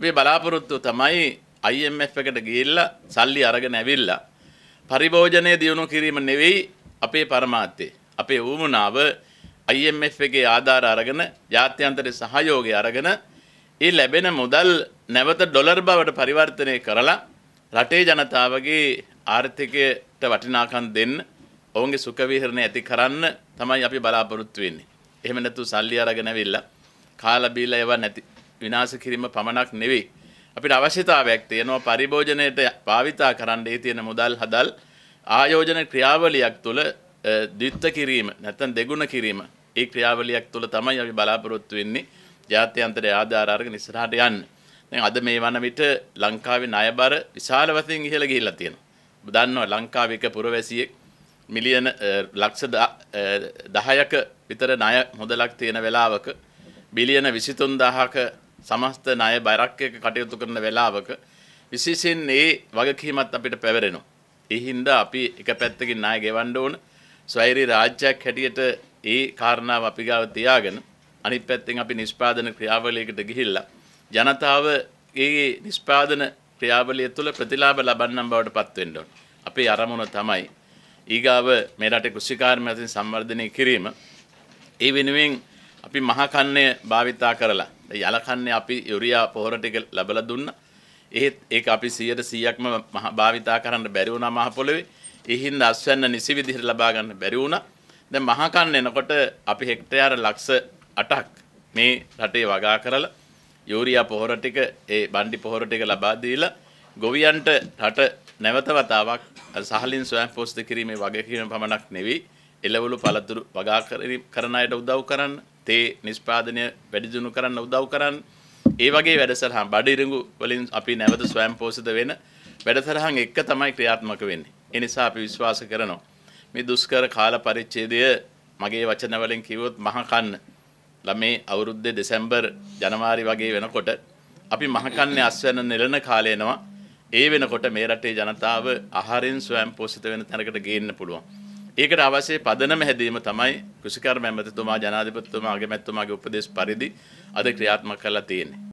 මේ බලාපොරොත්තු තමයි IMF එකට ගිහිල්ලා සල්ලි අරගෙන ඇවිල්ලා පරිභෝජනය දියුණු කිරීම නෙවෙයි අපේ පරමාර්ථය. අපේ ඌමනාව IMF එකේ ආධාර අරගෙන ජාත්‍යන්තර සහයෝගය අරගෙන ඒ ලැබෙන මුදල් නැවත ඩොලර් බවට පරිවර්තනය කරලා රටේ ජනතාවගේ ආර්ථිකයට වටිනාකම් දෙන්න ඔවුන්ගේ සුඛ විහරණය ඇති කරන්න තමයි අපි බලාපොරොත්තු වෙන්නේ. එහෙම නැතු සල්ලි අරගෙන ඇවිල්ලා කාලා බීලා ඒවා නැති විනාශ කිරීම පමණක් නෙවෙයි. අපිට අවශ්‍යතාවයක් තියෙනවා පරිභෝජනයට භාවිතා කරන්න ඒ තියෙන මුදල් හදල් ආයෝජන ක්‍රියාවලියක් තුළ ද්විත්ත කිරීම නැත්නම් දෙගුණ කිරීම ඒ ක්‍රියාවලියක් තුළ තමයි අපි බලාපොරොත්තු වෙන්නේ ජාත්‍යන්තරයේ ආධාර අරගෙන ඉස්සරහට යන්න. දැන් අද මේ වන විට ලංකාවේ ණයබර විශාල වශයෙන් ඉහළ ගිහිල්ලා තියෙනවා. ඔබ දන්නවා ලංකාවේ එක පුරවැසියෙක් මිලියන ලක්ෂ 10ක විතර ණය මුදලක් තියෙන වෙලාවක බිලියන 23000ක සමස්ත ණය බරක් එක කටයුතු කරන වෙලාවක විශේෂයෙන් ඒ වගකීමත් අපිට පැවරෙනවා. ඒ හින්දා අපි එක පැත්තකින් ණය ගෙවන්න ඕන. ස්වෛරී රාජ්‍යයක් හැටියට ඒ කාරණාව අපි ගාව තියාගෙන අනිත් පැත්තෙන් අපි නිෂ්පාදන ක්‍රියාවලියකට ගිහිල්ලා ජනතාව ඒ නිෂ්පාදන ක්‍රියාවලිය තුළ ප්‍රතිලාභ ලබන්නම් බවට පත් වෙන්න ඕන. අපේ අරමුණ තමයි ඊගාව මේ රටේ කෘෂිකාර්මික අතින් සංවර්ධනය කිරීම. ඒ වෙනුවෙන් අපි මහකන්නය භාවිතා කරලා යලකන්නේ අපි යුරියා පොහොර ටික ලැබලා දුන්නා. ඒත් ඒක අපි 100%ක්ම භාවිතා කරන්න බැරි වුණා මහ පොළවේ. ඒ හින්දා අස්වැන්න නිසි විදිහට ලබා ගන්න බැරි වුණා. දැන් මහකන්න එනකොට අපි හෙක්ටයාර ලක්ෂ 8ක් මේ රටේ වගා කරලා යූරියා පොහොර ටික ඒ බණ්ඩි පොහොර ටික ලබා දීලා ගොවියන්ට රට නැවත වතාවක් සහලින් ස්වයං පෝෂිත කිරීමේ වගකීම පමණක් නෙවෙයි එළවලු පළතුරු වගා කරන අයට උදව් කරන්න තේ නිෂ්පාදනය වැඩි දියුණු කරන්න උදව් කරන්න ඒ වගේ වැඩසටහන් බඩිරිඟු වලින් අපි නැවත ස්වයං පෝෂිත වෙන වැඩසටහන් එක තමයි ක්‍රියාත්මක වෙන්නේ. ඒ නිසා අපි විශ්වාස කරනවා මේ දුෂ්කර කාල පරිච්ඡේදය මගේ වචන වලින් කිව්වොත් මහ කන්න ළමේ අවුරුද්දේ දෙසැම්බර් ජනවාරි වගේ වෙනකොට අපි මහකන්නේ අස්වැන්න නෙලන කාලය එනවා. ඒ වෙනකොට මේ රටේ ජනතාව ආහාරයෙන් ස්වයං පෝෂිත වෙන තැනකට ගේන්න පුළුවන්. ඒකට අවශ්‍ය පදනම හැදීම තමයි කෘෂිකර්ම ඇමතිතුමා ජනාධිපතිතුමා අගමැතිතුමාගේ උපදේශ පරිදි අද ක්‍රියාත්මක කරලා තියෙන්නේ.